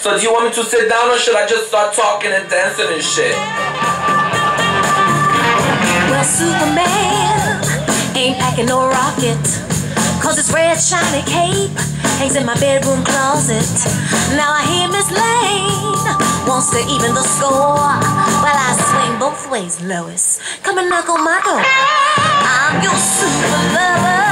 So do you want me to sit down or should I just start talking and dancing and shit? Well, Superman ain't packing no rocket. Cause his red shiny cape hangs in my bedroom closet. Now I hear Miss Lane wants to even the score. Well, I swing both ways, Lois. Come and knock on my door. I'm your super lover.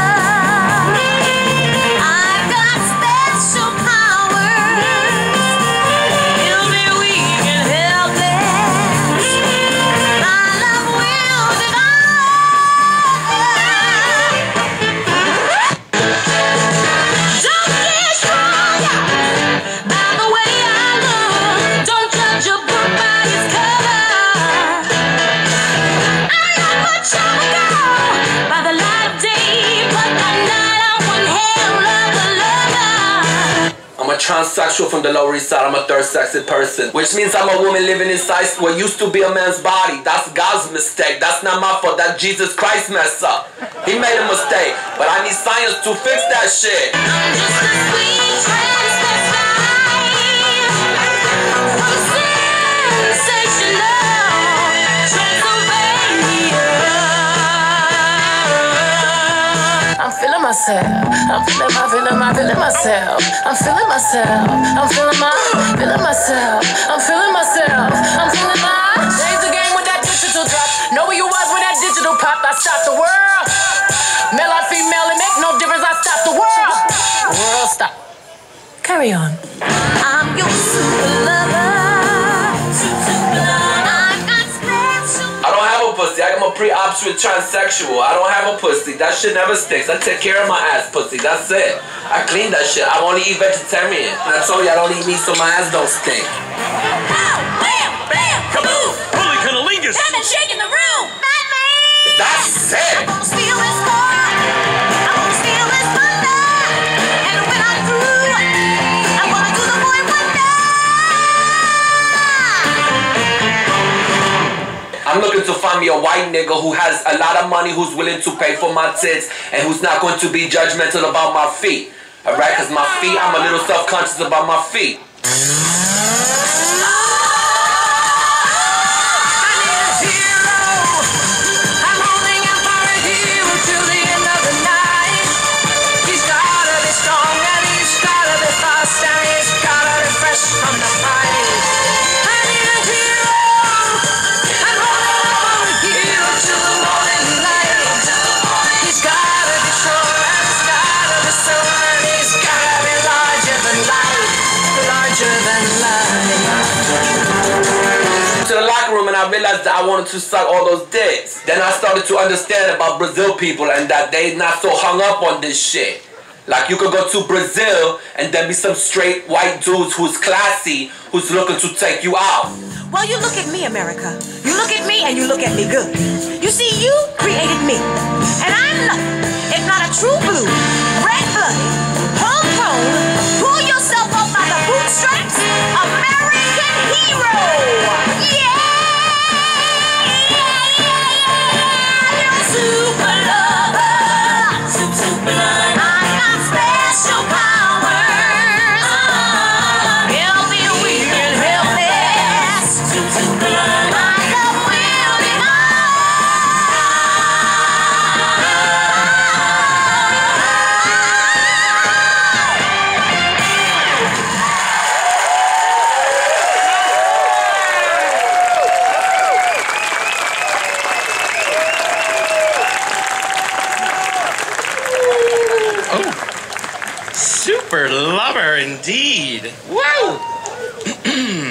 Transsexual from the Lower East Side. I'm a third sexed person, which means I'm a woman living inside what used to be a man's body. That's God's mistake. That's not my fault. That Jesus Christ messed up. He made a mistake, but I need science to fix that shit. I'm feeling myself. I'm feeling my, feeling my, feeling myself. I'm feeling myself. I'm feeling my, feeling myself. I'm feeling myself. I'm feeling my. Change the game with that digital drop. Know where you was when that digital pop. I stopped the world. Male or female, it make no difference. I stopped the world. The world stop. Carry on. I'm your super pussy. I'm a pre-ops with transsexual. I don't have a pussy. That shit never sticks. I take care of my ass pussy. That's it. I clean that shit. I only eat vegetarian. And I told you I don't eat meat so my ass don't stink. Pow! Bam! Bam! Kaboom! Holy cunnilingus! Batman shaking the room! Batman! That's it. Find me a white nigga who has a lot of money, who's willing to pay for my tits, and who's not going to be judgmental about my feet. Alright, cause my feet, I'm a little self-conscious about my feet. The locker room and I realized that I wanted to suck all those dicks. Then I started to understand about Brazil people and that they not so hung up on this shit. Like you could go to Brazil and then be some straight white dudes who's classy, who's looking to take you out. Well, you look at me, America. You look at me and you look at me good. You see, you created me. And I'm if not a true blue, Super lover indeed. Woo!